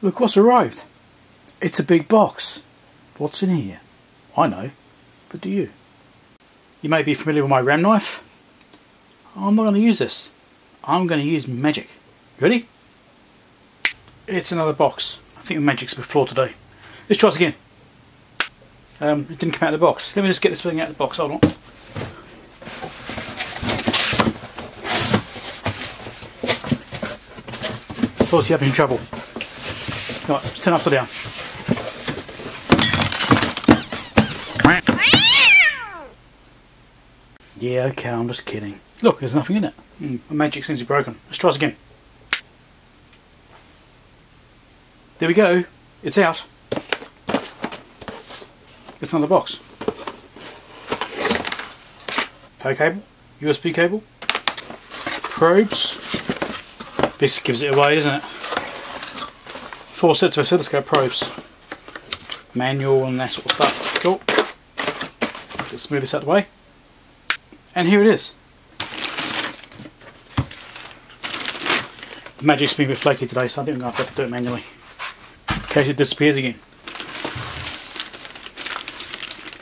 Look what's arrived. It's a big box. What's in here? I know, but do you? You may be familiar with my ram knife. I'm not going to use this. I'm going to use magic. Ready? It's another box. I think the magic's bit flawed today. Let's try this again. Um, it didn't come out of the box. Let me just get this thing out of the box. Hold on. Thought you're having trouble. Right, turn upside down. Yeah, okay, I'm just kidding. Look, there's nothing in it. Mm, the magic seems to be broken. Let's try this again. There we go. It's out. It's on the box. Power cable, USB cable, probes. This gives it away, doesn't it? Four sets of oscilloscope probes. Manual and that sort of stuff. Cool. Let's smooth this out of the way. And here it is. The magic's been a bit flaky today, so I think I'm going to have to do it manually. In case it disappears again.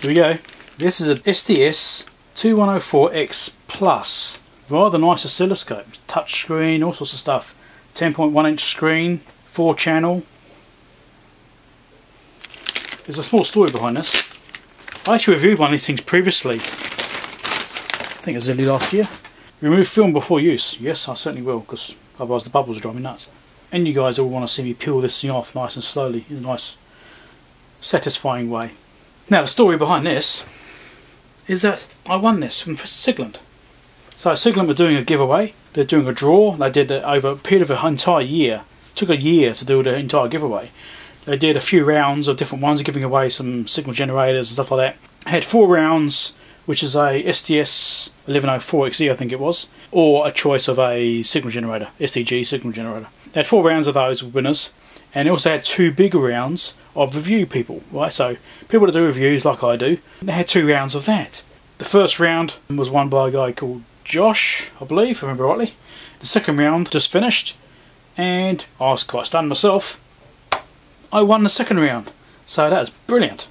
Here we go. This is a SDS 2104X Plus. Rather nice oscilloscope. Touch screen, all sorts of stuff. 10.1 inch screen, 4 channel. There's a small story behind this. I actually reviewed one of these things previously I think it was early last year. Remove film before use. Yes, I certainly will, because otherwise the bubbles are driving me nuts. And you guys all want to see me peel this thing off nice and slowly, in a nice, satisfying way. Now, the story behind this is that I won this from Siglent. So Siglent were doing a giveaway. They're doing a draw. They did it over a period of an entire year. Took a year to do the entire giveaway. They did a few rounds of different ones, giving away some signal generators and stuff like that. had four rounds which is a SDS 1104XE, I think it was, or a choice of a signal generator, SDG signal generator. They had four rounds of those winners, and they also had two bigger rounds of review people, right? So people that do reviews like I do, they had two rounds of that. The first round was won by a guy called Josh, I believe, if I remember rightly. The second round just finished, and I was quite stunned myself. I won the second round, so that was brilliant.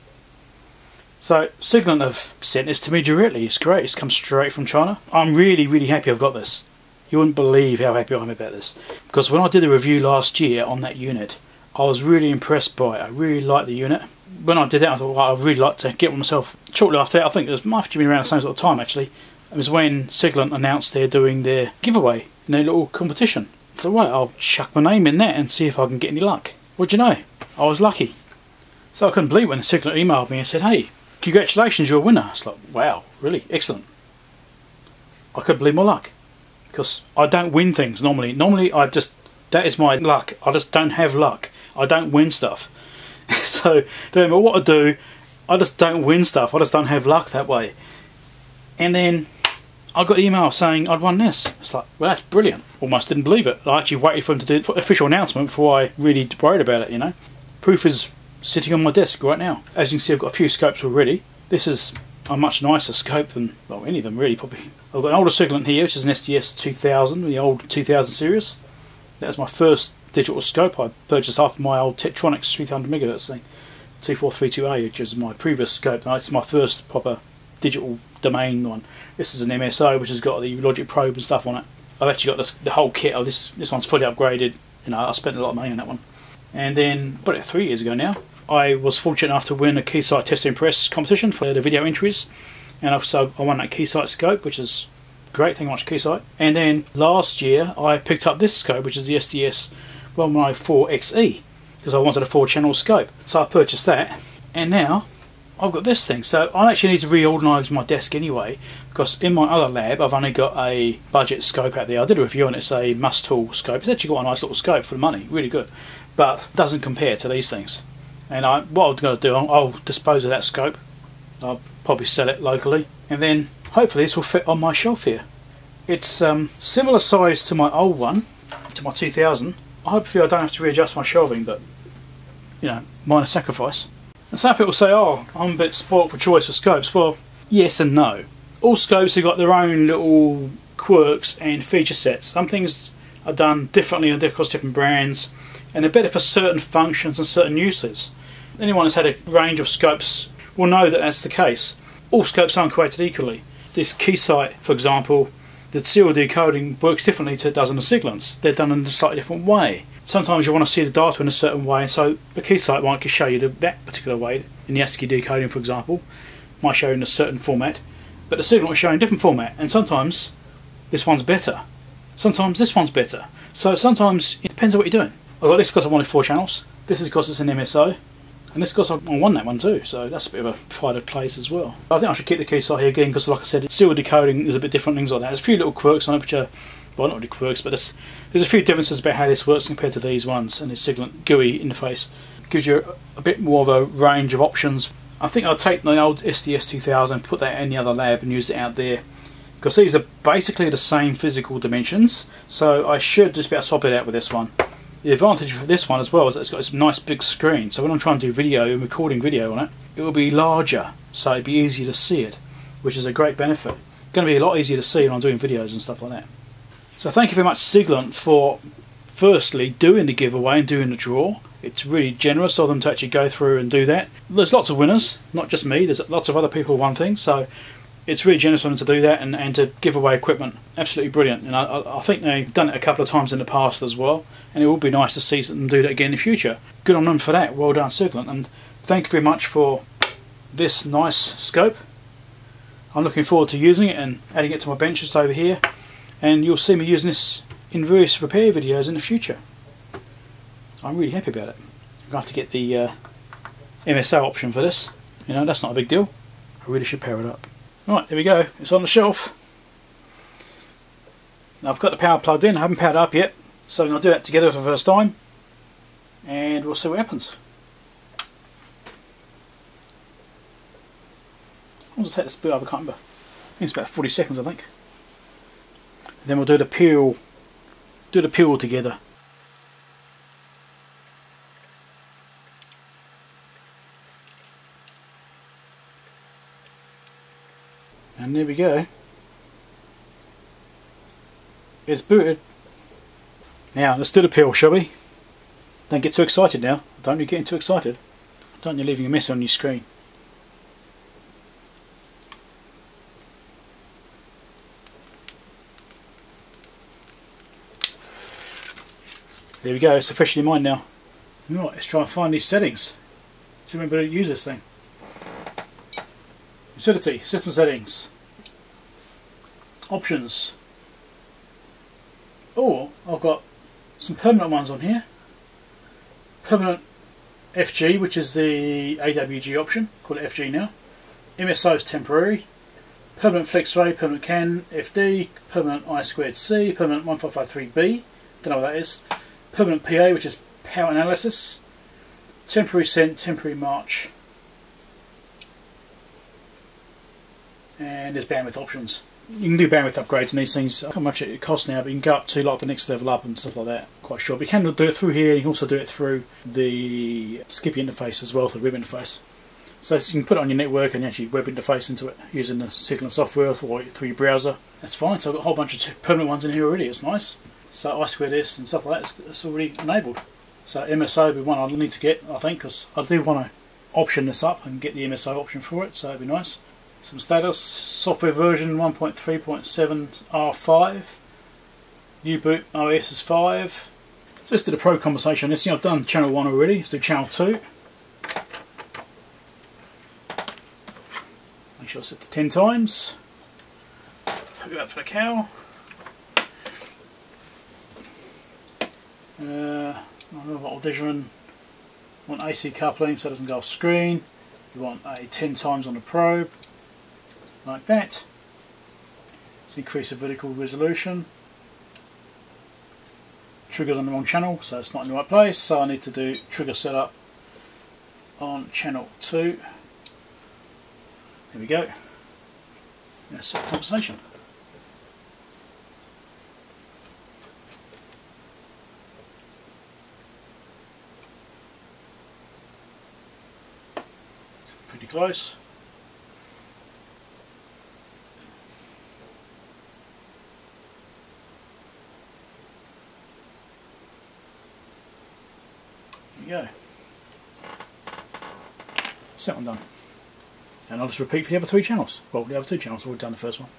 So Siglent have sent this to me directly. It's great. It's come straight from China. I'm really, really happy I've got this. You wouldn't believe how happy I'm about this. Because when I did the review last year on that unit, I was really impressed by it. I really liked the unit. When I did that, I thought, well, I'd really like to get one myself. Shortly after that, I think it was, might have been around the same sort of time actually. It was when Siglent announced they're doing their giveaway their little competition. So, right, I'll chuck my name in there and see if I can get any luck. What'd you know? I was lucky. So I couldn't believe when Siglent emailed me and said, hey, congratulations, you're a winner. It's like, wow, really, excellent. I couldn't believe my luck. Because I don't win things normally. Normally, I just, that is my luck. I just don't have luck. I don't win stuff. so, no matter what I do, I just don't win stuff. I just don't have luck that way. And then I got an email saying I'd won this. It's like, well, that's brilliant. Almost didn't believe it. I actually waited for him to do the official announcement before I really worried about it, you know. Proof is sitting on my desk right now. As you can see I've got a few scopes already. This is a much nicer scope than, well any of them really probably. I've got an older Siglent here which is an SDS 2000, the old 2000 series. That was my first digital scope I purchased after my old Tektronix 300 megahertz thing. 2432A which is my previous scope. It's my first proper digital domain one. This is an MSO which has got the logic probe and stuff on it. I've actually got this, the whole kit of this. This one's fully upgraded. You know, I spent a lot of money on that one. And then, about three years ago now, I was fortunate enough to win a Keysight Test Press competition for the video entries, and also I won that Keysight scope, which is great. Thank you much, Keysight. And then last year I picked up this scope, which is the SDS 194XE, because I wanted a four-channel scope. So I purchased that, and now I've got this thing. So I actually need to reorganise my desk anyway, because in my other lab I've only got a budget scope out there. I did a review on it. It's a Mustool scope. It's actually got a nice little scope for the money, really good, but doesn't compare to these things. And I, what I'm going to do, I'll, I'll dispose of that scope. I'll probably sell it locally, and then hopefully this will fit on my shelf here. It's um, similar size to my old one, to my 2000. Hopefully I don't have to readjust my shelving, but you know, minor sacrifice. And some people say, oh, I'm a bit spoilt for choice for scopes. Well, yes and no. All scopes have got their own little quirks and feature sets. Some things are done differently across different brands and they're better for certain functions and certain uses. Anyone who's had a range of scopes will know that that's the case. All scopes aren't created equally. This Keysight, for example, the serial decoding works differently to it does on the Siglents. They're done in a slightly different way. Sometimes you want to see the data in a certain way, so the Keysight might show you that particular way. In the ASCII decoding, for example, might show in a certain format, but the signal will show in a different format, and sometimes this one's better. Sometimes this one's better. So sometimes it depends on what you're doing. I've got this because I wanted four channels. This is because it's an MSO. And this because I won that one too, so that's a bit of a pride of place as well. I think I should keep the Keysight here again because like I said, serial decoding is a bit different, things like that. There's a few little quirks on it which are, well not really quirks, but there's, there's a few differences about how this works compared to these ones and the Siglent GUI interface. Gives you a, bit more of a range of options. I think I'll take the old SDS2000 put that in the other lab and use it out there because these are basically the same physical dimensions so I should just be able to swap it out with this one. The advantage for this one as well is that it's got this nice big screen, so when I'm trying to do video and recording video on it, it will be larger, so it'd be easier to see it, which is a great benefit. It's going to be a lot easier to see when I'm doing videos and stuff like that. So thank you very much Siglent for firstly doing the giveaway and doing the draw. It's really generous of them to actually go through and do that. There's lots of winners, not just me, there's lots of other people who won things, so it's really generous of them to do that and, and to give away equipment. Absolutely brilliant. And I, I think they've done it a couple of times in the past as well. And it would be nice to see them do that again in the future. Good on them for that. Well done, Siglent. And thank you very much for this nice scope. I'm looking forward to using it and adding it to my bench just over here. And you'll see me using this in various repair videos in the future. I'm really happy about it. I'm going to have to get the uh, MSO option for this. You know, that's not a big deal. I really should pair it up. Right, there we go. It's on the shelf. Now I've got the power plugged in. I haven't powered up yet. So I'll do that together for the first time. And we'll see what happens. I'll just take this bit up, I can't remember. I think it's about 40 seconds I think. Then we'll do the peel do the peel together. And there we go. It's booted. Now, let's do the peel, shall we? Don't get too excited now. Don't you getting too excited. Don't you leaving a mess on your screen. There we go, it's officially mine now. Right, let's try and find these settings. If we can use this thing. Utility, system settings. Options. Oh, I've got some permanent ones on here. Permanent FG, which is the AWG option, call it FG now. MSO is temporary. Permanent FlexRay, permanent CAN, FD, permanent I squared C, permanent 1553B, don't know what that is. Permanent PA, which is power analysis. Temporary sent, temporary march. And there's bandwidth options you can do bandwidth upgrades and these things. I can't much it costs now, but you can go up to like the next level up and stuff like that. Quite sure. But you can do it through here. You can also do it through the SCPI interface as well, through the web interface. So you can put it on your network and actually web interface into it using the Siglent software or through your browser. That's fine. So I've got a whole bunch of permanent ones in here already. It's nice. So I squared S and stuff like that. It's already enabled. So MSO would be one I'll need to get, I think, because I do want to option this up and get the MSO option for it. So it'd be nice. Some status, software version 1.3.7 R5, U-Boot OS is 5. So let's do the probe compensation. This I've done channel 1 already, let's do channel 2. Make sure I set to 10 times. Hook it up to the cow. Uh, audition. Want AC coupling so it doesn't go off screen. You want a 10 times on the probe like that. Let's increase the vertical resolution. Trigger's on the wrong channel, so it's not in the right place, so I need to do trigger setup on channel 2. There we go. That's compensation. Close. There you go. Second one done. And I'll just repeat for the other three channels. Well, the other two channels, we've done the first one.